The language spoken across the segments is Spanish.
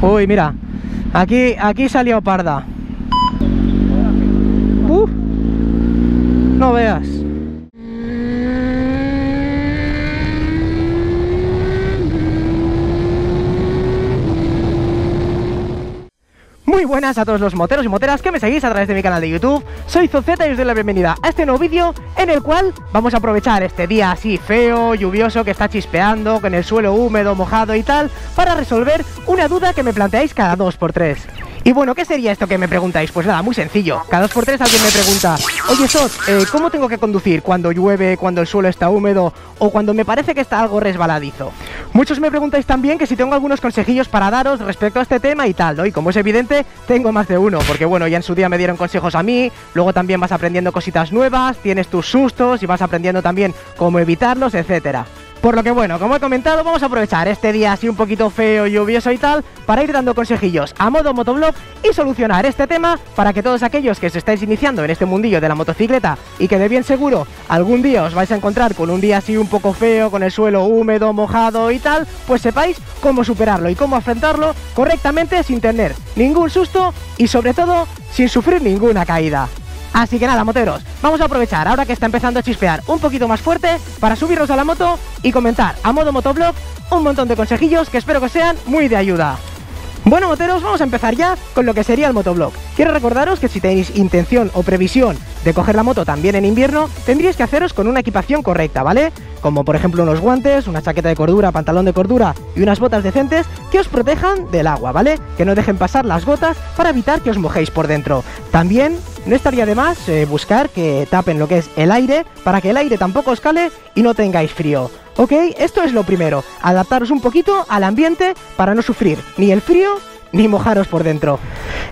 Uy, mira. Aquí, aquí salió parda. Uh, no veas. Muy buenas a todos los moteros y moteras que me seguís a través de mi canal de YouTube. Soy Zoceta y os doy la bienvenida a este nuevo vídeo en el cual vamos a aprovechar este día así feo, lluvioso, que está chispeando, con el suelo húmedo, mojado y tal, para resolver una duda que me planteáis cada dos por tres. Y bueno, ¿qué sería esto que me preguntáis? Pues nada, muy sencillo. Cada dos por tres alguien me pregunta, oye Sot, eh, ¿cómo tengo que conducir cuando llueve, cuando el suelo está húmedo o cuando me parece que está algo resbaladizo? Muchos me preguntáis también que si tengo algunos consejillos para daros respecto a este tema y tal, ¿no? Y como es evidente, tengo más de uno, porque bueno, ya en su día me dieron consejos a mí, luego también vas aprendiendo cositas nuevas, tienes tus sustos y vas aprendiendo también cómo evitarlos, etcétera. Por lo que bueno, como he comentado, vamos a aprovechar este día así un poquito feo, lluvioso y tal, para ir dando consejillos a modo motoblog y solucionar este tema para que todos aquellos que se estáis iniciando en este mundillo de la motocicleta y que de bien seguro algún día os vais a encontrar con un día así un poco feo, con el suelo húmedo, mojado y tal, pues sepáis cómo superarlo y cómo afrontarlo correctamente sin tener ningún susto y sobre todo sin sufrir ninguna caída. Así que nada, moteros, vamos a aprovechar ahora que está empezando a chispear un poquito más fuerte para subirnos a la moto y comentar a modo motoblog un montón de consejillos que espero que sean muy de ayuda. Bueno, moteros, vamos a empezar ya con lo que sería el motoblog. Quiero recordaros que si tenéis intención o previsión de coger la moto también en invierno, tendríais que haceros con una equipación correcta, ¿vale? Como por ejemplo unos guantes, una chaqueta de cordura, pantalón de cordura y unas botas decentes que os protejan del agua, ¿vale? Que no dejen pasar las gotas para evitar que os mojéis por dentro. También no estaría de más eh, buscar que tapen lo que es el aire para que el aire tampoco os cale y no tengáis frío. ¿Ok? Esto es lo primero, adaptaros un poquito al ambiente para no sufrir ni el frío ni mojaros por dentro.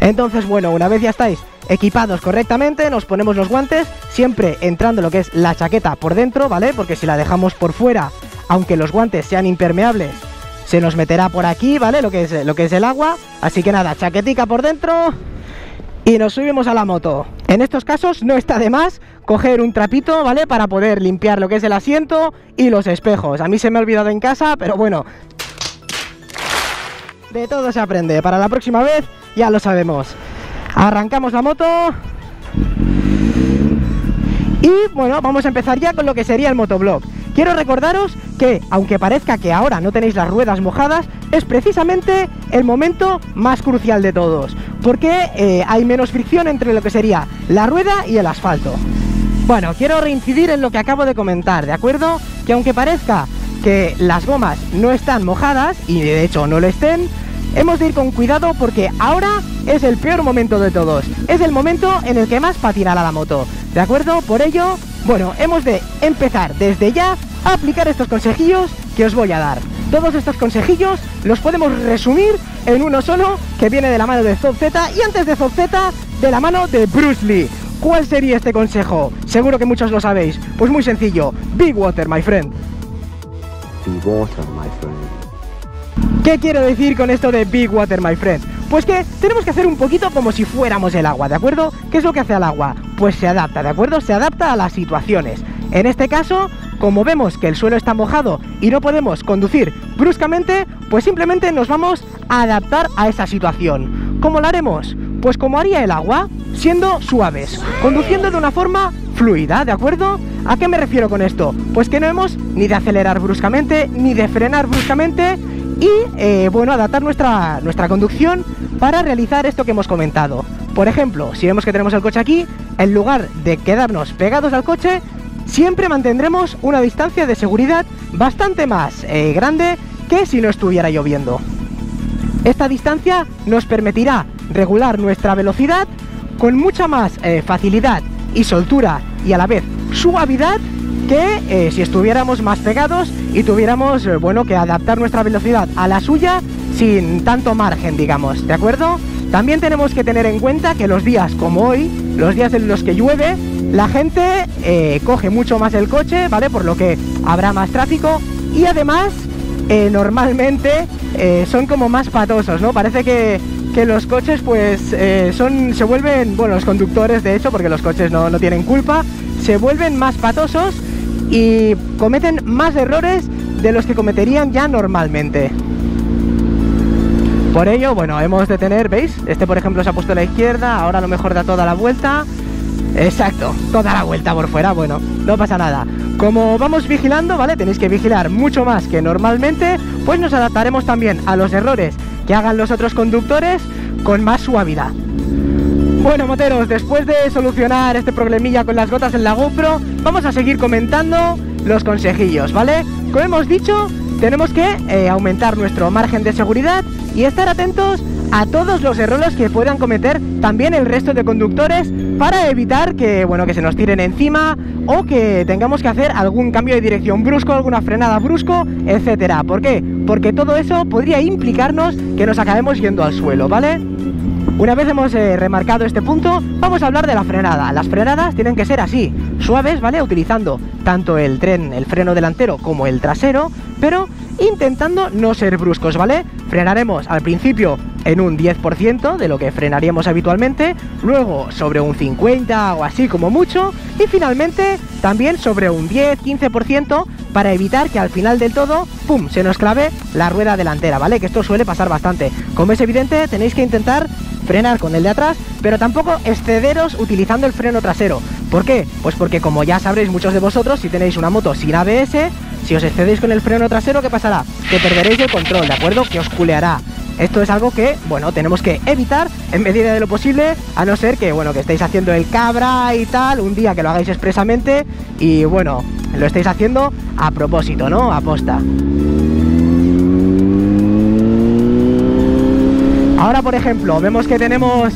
Entonces, bueno, una vez ya estáis equipados correctamente, nos ponemos los guantes, siempre entrando lo que es la chaqueta por dentro, ¿vale? Porque si la dejamos por fuera, aunque los guantes sean impermeables, se nos meterá por aquí, ¿vale? Lo que es, lo que es el agua. Así que nada, chaquetica por dentro y nos subimos a la moto. En estos casos no está de más coger un trapito, ¿vale? Para poder limpiar lo que es el asiento y los espejos. A mí se me ha olvidado en casa, pero bueno. De todo se aprende. Para la próxima vez ya lo sabemos. Arrancamos la moto. Y bueno, vamos a empezar ya con lo que sería el motoblog. Quiero recordaros que, aunque parezca que ahora no tenéis las ruedas mojadas, es precisamente el momento más crucial de todos, porque eh, hay menos fricción entre lo que sería la rueda y el asfalto. Bueno, quiero reincidir en lo que acabo de comentar, ¿de acuerdo? Que aunque parezca que las gomas no están mojadas, y de hecho no lo estén, hemos de ir con cuidado porque ahora es el peor momento de todos. Es el momento en el que más patinará la moto. ¿De acuerdo? Por ello, bueno, hemos de empezar desde ya a aplicar estos consejillos que os voy a dar. Todos estos consejillos los podemos resumir en uno solo que viene de la mano de Zob Z y antes de Zob Z de la mano de Bruce Lee. ¿Cuál sería este consejo? Seguro que muchos lo sabéis. Pues muy sencillo. Big water, my friend. Be water, my friend. ¿Qué quiero decir con esto de Big Water, my friend? Pues que tenemos que hacer un poquito como si fuéramos el agua, ¿de acuerdo? ¿Qué es lo que hace el agua? Pues se adapta, ¿de acuerdo? Se adapta a las situaciones. En este caso, como vemos que el suelo está mojado y no podemos conducir bruscamente, pues simplemente nos vamos a adaptar a esa situación. ¿Cómo lo haremos? Pues como haría el agua, siendo suaves, conduciendo de una forma fluida, ¿de acuerdo? ¿A qué me refiero con esto? Pues que no hemos ni de acelerar bruscamente, ni de frenar bruscamente y, eh, bueno, adaptar nuestra, nuestra conducción para realizar esto que hemos comentado. Por ejemplo, si vemos que tenemos el coche aquí, en lugar de quedarnos pegados al coche, siempre mantendremos una distancia de seguridad bastante más eh, grande que si no estuviera lloviendo. Esta distancia nos permitirá regular nuestra velocidad con mucha más eh, facilidad y soltura y a la vez suavidad que eh, si estuviéramos más pegados y tuviéramos, eh, bueno, que adaptar nuestra velocidad a la suya sin tanto margen, digamos, ¿de acuerdo? También tenemos que tener en cuenta que los días como hoy, los días en los que llueve, la gente eh, coge mucho más el coche, ¿vale? Por lo que habrá más tráfico y además normalmente son como más patosos, ¿no? Parece que, que los coches pues son, se vuelven, bueno, los conductores de hecho, porque los coches no, no tienen culpa, se vuelven más patosos y cometen más errores de los que cometerían ya normalmente. Por ello, bueno, hemos de tener, ¿veis? Este, por ejemplo, se ha puesto a la izquierda, ahora a lo mejor da toda la vuelta. Exacto, toda la vuelta por fuera, bueno, no pasa nada. Como vamos vigilando, ¿vale? Tenéis que vigilar mucho más que normalmente, pues nos adaptaremos también a los errores que hagan los otros conductores con más suavidad. Bueno, moteros, después de solucionar este problemilla con las gotas en la GoPro, vamos a seguir comentando los consejillos, ¿vale? Como hemos dicho, tenemos que eh, aumentar nuestro margen de seguridad y estar atentos a todos los errores que puedan cometer también el resto de conductores para evitar que, bueno, que se nos tiren encima o que tengamos que hacer algún cambio de dirección brusco, alguna frenada brusco, etcétera. ¿Por qué? Porque todo eso podría implicarnos que nos acabemos yendo al suelo, ¿vale? Una vez hemos eh, remarcado este punto, vamos a hablar de la frenada. Las frenadas tienen que ser así, suaves, ¿vale? Utilizando tanto el tren, el freno delantero como el trasero, pero intentando no ser bruscos, ¿vale? Frenaremos al principio en un 10% de lo que frenaríamos habitualmente, luego sobre un 50 o así como mucho, y finalmente también sobre un 10-15% para evitar que al final del todo, ¡pum!, se nos clave la rueda delantera, ¿vale? Que esto suele pasar bastante. Como es evidente, tenéis que intentar frenar con el de atrás, pero tampoco excederos utilizando el freno trasero. ¿Por qué? Pues porque como ya sabréis muchos de vosotros, si tenéis una moto sin ABS, si os excedéis con el freno trasero, ¿qué pasará? Que perderéis el control, ¿de acuerdo? Que os culeará. Esto es algo que, bueno, tenemos que evitar en medida de lo posible, a no ser que, bueno, que estéis haciendo el cabra y tal, un día que lo hagáis expresamente y, bueno, lo estáis haciendo a propósito, ¿no? Aposta. Ahora, por ejemplo, vemos que tenemos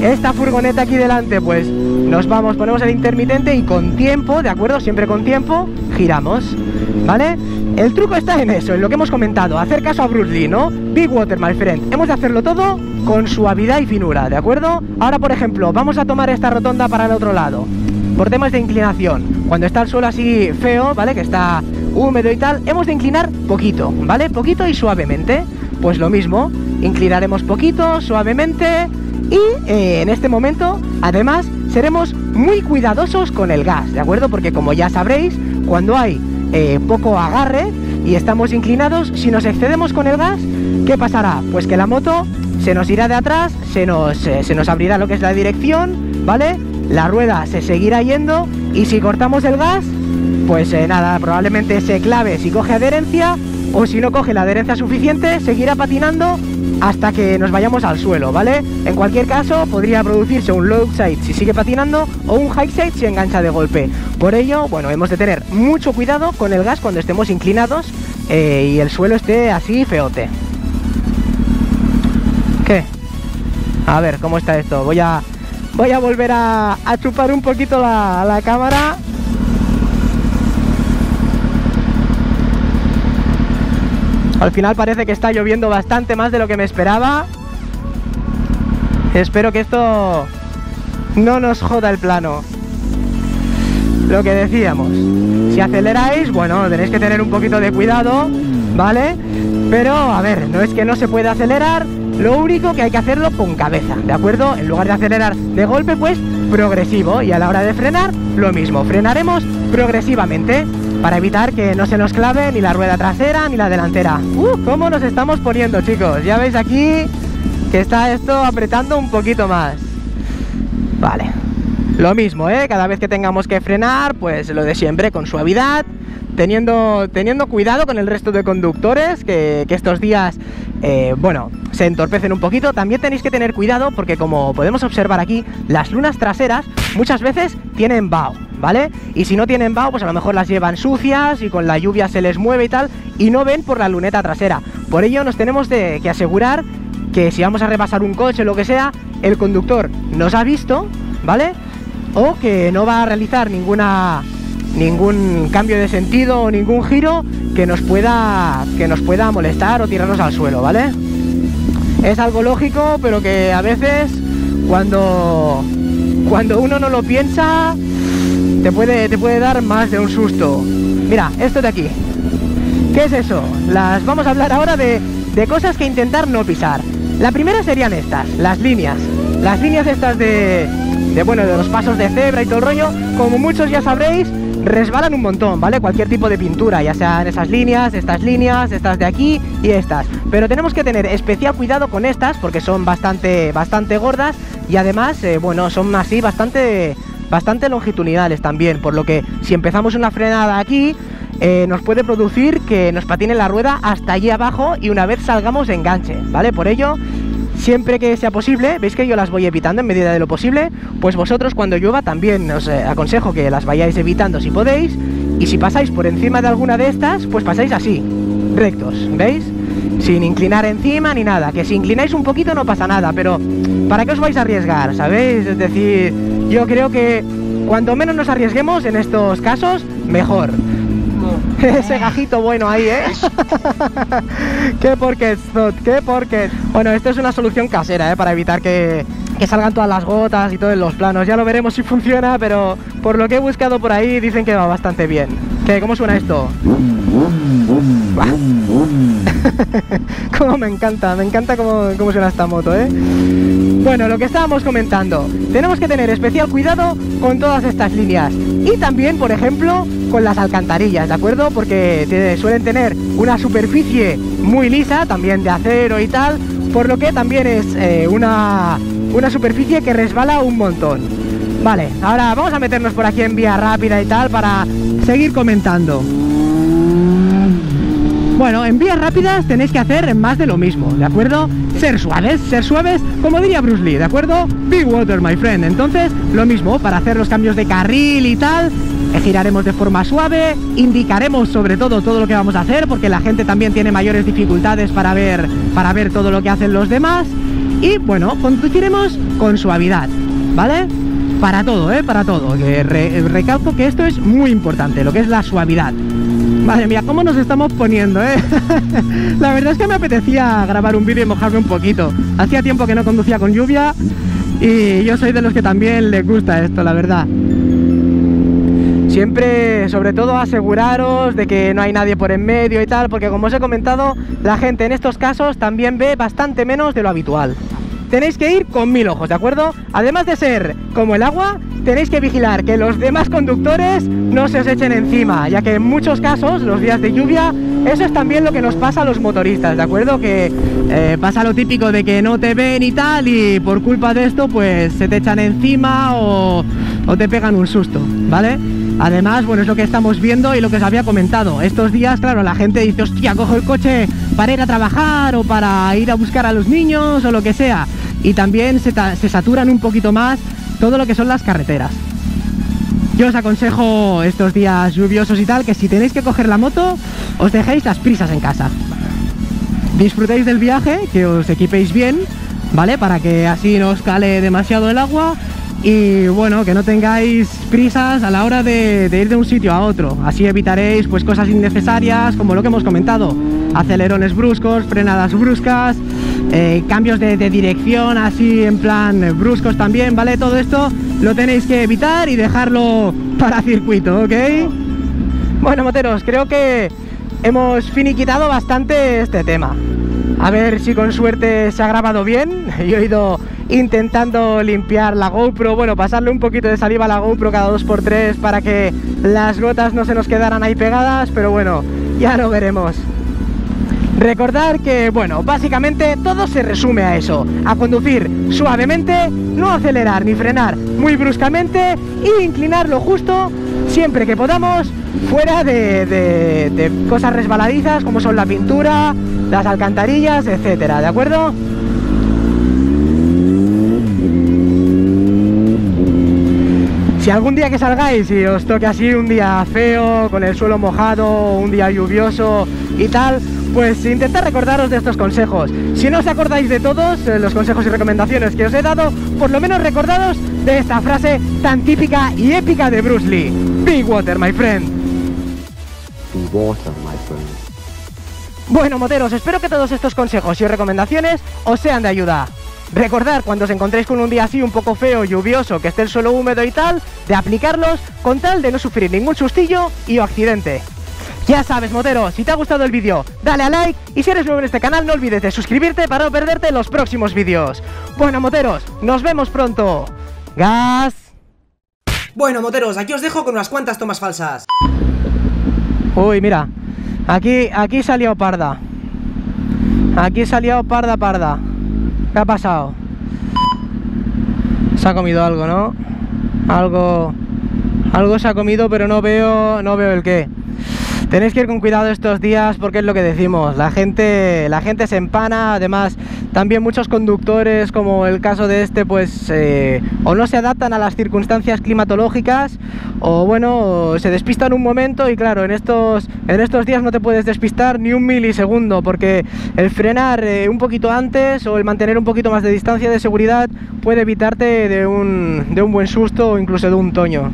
esta furgoneta aquí delante, pues nos vamos, ponemos el intermitente y con tiempo, ¿de acuerdo? Siempre con tiempo, giramos, ¿vale? El truco está en eso, en lo que hemos comentado, hacer caso a Bruce Lee, ¿no? Big Water, my friend. Hemos de hacerlo todo con suavidad y finura, ¿de acuerdo? Ahora, por ejemplo, vamos a tomar esta rotonda para el otro lado. Por temas de inclinación, cuando está el suelo así feo, ¿vale? Que está húmedo y tal, hemos de inclinar poquito, ¿vale? Poquito y suavemente. Pues lo mismo, inclinaremos poquito, suavemente y eh, en este momento, además, seremos muy cuidadosos con el gas, ¿de acuerdo? Porque como ya sabréis, cuando hay eh, poco agarre y estamos inclinados, si nos excedemos con el gas, ¿qué pasará? Pues que la moto se nos irá de atrás, se nos, eh, se nos abrirá lo que es la dirección, ¿vale? La rueda se seguirá yendo y si cortamos el gas, pues nada, probablemente se clave si coge adherencia o si no coge la adherencia suficiente, seguirá patinando hasta que nos vayamos al suelo, ¿vale? En cualquier caso, podría producirse un low side si sigue patinando o un high side si engancha de golpe. Por ello, bueno, hemos de tener mucho cuidado con el gas cuando estemos inclinados eh, y el suelo esté así feote. ¿Qué? A ver, ¿cómo está esto? Voy a, voy a volver a, chupar un poquito la cámara Al final parece que está lloviendo bastante más de lo que me esperaba. Espero que esto no nos joda el plano. Lo que decíamos, si aceleráis, bueno, tenéis que tener un poquito de cuidado, ¿vale? Pero, a ver, no es que no se pueda acelerar, lo único que hay que hacerlo con cabeza, ¿de acuerdo? En lugar de acelerar de golpe, pues progresivo. Y a la hora de frenar, lo mismo, frenaremos progresivamente para evitar que no se nos clave ni la rueda trasera ni la delantera. ¡Uh! ¿Cómo nos estamos poniendo, chicos? Ya veis aquí que está esto apretando un poquito más. Vale. Lo mismo, ¿eh? Cada vez que tengamos que frenar, pues lo de siempre, con suavidad, teniendo, teniendo cuidado con el resto de conductores, que, estos días, eh, bueno, se entorpecen un poquito. También tenéis que tener cuidado porque como podemos observar aquí, las lunas traseras muchas veces tienen vaho. ¿Vale? Y si no tienen vaho, pues a lo mejor las llevan sucias y con la lluvia se les mueve y tal, y no ven por la luneta trasera. Por ello nos tenemos de, que asegurar que si vamos a repasar un coche o lo que sea, el conductor nos ha visto, ¿vale? O que no va a realizar ninguna ningún cambio de sentido o ningún giro que nos pueda que nos pueda molestar o tirarnos al suelo, ¿vale? Es algo lógico, pero que a veces cuando cuando uno no lo piensa te puede, te puede dar más de un susto. Mira, esto de aquí. ¿Qué es eso? Las vamos a hablar ahora de, de cosas que intentar no pisar. La primera serían estas, las líneas. Las líneas estas de, de, bueno, de los pasos de cebra y todo el rollo. Como muchos ya sabréis, resbalan un montón, ¿vale? Cualquier tipo de pintura, ya sean esas líneas, estas líneas, estas de aquí y estas. Pero tenemos que tener especial cuidado con estas porque son bastante, bastante gordas y además, eh, bueno, son así bastante, bastante longitudinales también. Por lo que si empezamos una frenada aquí, eh, nos puede producir que nos patine la rueda hasta allí abajo y una vez salgamos enganche, ¿vale? Por ello, siempre que sea posible, veis que yo las voy evitando en medida de lo posible, pues vosotros cuando llueva también os eh, aconsejo que las vayáis evitando si podéis y si pasáis por encima de alguna de estas, pues pasáis así, rectos, ¿veis? Sin inclinar encima ni nada, que si inclináis un poquito no pasa nada, pero ¿para qué os vais a arriesgar? ¿Sabéis? Es decir, yo creo que cuanto menos nos arriesguemos en estos casos, mejor. Ese gajito bueno ahí, ¿eh? qué porque, qué porque. Bueno, esto es una solución casera, ¿eh? Para evitar que, que salgan todas las gotas y todo en los planos. Ya lo veremos si funciona, pero por lo que he buscado por ahí dicen que va bastante bien. ¿Qué? ¿Cómo suena esto? como me encanta, me encanta cómo, cómo suena esta moto, ¿eh? Bueno, lo que estábamos comentando, tenemos que tener especial cuidado con todas estas líneas y también, por ejemplo, con las alcantarillas, ¿de acuerdo? Porque suelen tener una superficie muy lisa, también de acero y tal, por lo que también es eh, una, una superficie que resbala un montón. Vale, ahora vamos a meternos por aquí en vía rápida y tal para seguir comentando. Bueno, en vías rápidas tenéis que hacer más de lo mismo, ¿de acuerdo? Ser suaves, ser suaves, como diría Bruce Lee, ¿de acuerdo? Big water, my friend. Entonces, lo mismo, para hacer los cambios de carril y tal, giraremos de forma suave, indicaremos sobre todo todo lo que vamos a hacer, porque la gente también tiene mayores dificultades para ver, para ver todo lo que hacen los demás. Y bueno, conduciremos con suavidad, ¿vale? Para todo, ¿eh? Para todo. Que recalco que esto es muy importante, lo que es la suavidad. Madre mía, cómo nos estamos poniendo, ¿eh? la verdad es que me apetecía grabar un vídeo y mojarme un poquito. Hacía tiempo que no conducía con lluvia y yo soy de los que también les gusta esto, la verdad. Siempre, sobre todo, aseguraros de que no hay nadie por en medio y tal, porque como os he comentado, la gente en estos casos también ve bastante menos de lo habitual tenéis que ir con mil ojos, ¿de acuerdo? Además de ser como el agua, tenéis que vigilar que los demás conductores no se os echen encima, ya que en muchos casos, los días de lluvia, eso es también lo que nos pasa a los motoristas, ¿de acuerdo? Que eh, pasa lo típico de que no te ven y tal, y por culpa de esto, pues se te echan encima o, o te pegan un susto, ¿vale? Además, bueno, es lo que estamos viendo y lo que os había comentado. Estos días, claro, la gente dice, hostia, cojo el coche para ir a trabajar o para ir a buscar a los niños o lo que sea y también se, saturan un poquito más todo lo que son las carreteras. Yo os aconsejo estos días lluviosos y tal que si tenéis que coger la moto os dejéis las prisas en casa. Disfrutéis del viaje, que os equipéis bien, ¿vale? Para que así no os cale demasiado el agua y bueno, que no tengáis prisas a la hora de, ir de un sitio a otro. Así evitaréis pues cosas innecesarias como lo que hemos comentado. Acelerones bruscos, frenadas bruscas, eh, cambios de, dirección así en plan bruscos también, ¿vale? Todo esto lo tenéis que evitar y dejarlo para circuito, ¿ok? Bueno, moteros, creo que hemos finiquitado bastante este tema. A ver si con suerte se ha grabado bien. Yo he ido intentando limpiar la GoPro, bueno, pasarle un poquito de saliva a la GoPro cada 2x3 para que las gotas no se nos quedaran ahí pegadas, pero bueno, ya lo veremos. Recordar que, bueno, básicamente todo se resume a eso, a conducir suavemente, no acelerar ni frenar muy bruscamente e inclinar lo justo siempre que podamos fuera de, de cosas resbaladizas como son la pintura, las alcantarillas, etcétera, ¿de acuerdo? Si algún día que salgáis y os toque así un día feo, con el suelo mojado, un día lluvioso y tal, pues intentad recordaros de estos consejos. Si no os acordáis de todos eh, los consejos y recomendaciones que os he dado, por lo menos recordados de esta frase tan típica y épica de Bruce Lee. Big water, my friend. Big water, my friend. Bueno, moteros, espero que todos estos consejos y recomendaciones os sean de ayuda. Recordad cuando os encontréis con un día así un poco feo, lluvioso, que esté el suelo húmedo y tal, de aplicarlos con tal de no sufrir ningún sustillo y o accidente. Ya sabes, motero, si te ha gustado el vídeo, dale a like y si eres nuevo en este canal no olvides de suscribirte para no perderte los próximos vídeos. Bueno, moteros, nos vemos pronto. Gas. Bueno, moteros, aquí os dejo con unas cuantas tomas falsas. Uy, mira. Aquí, aquí salió parda. Aquí salió parda parda. ¿Qué ha pasado? Se ha comido algo, ¿no? Algo. Algo se ha comido, pero no veo. no veo el qué. Tenéis que ir con cuidado estos días porque es lo que decimos, la gente, la gente se empana, además también muchos conductores, como el caso de este, pues eh, o no se adaptan a las circunstancias climatológicas o bueno, se despistan un momento y claro, en estos, en estos días no te puedes despistar ni un milisegundo porque el frenar eh, un poquito antes o el mantener un poquito más de distancia de seguridad puede evitarte de un, de un buen susto o incluso de un toño.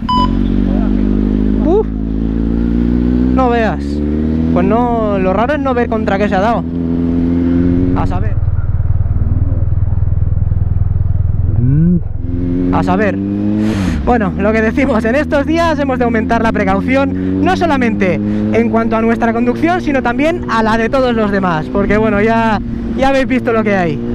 No veas. Pues no, lo raro es no ver contra qué se ha dado. A saber. A saber. Bueno, lo que decimos, en estos días hemos de aumentar la precaución, no solamente en cuanto a nuestra conducción, sino también a la de todos los demás, porque bueno, ya, ya habéis visto lo que hay.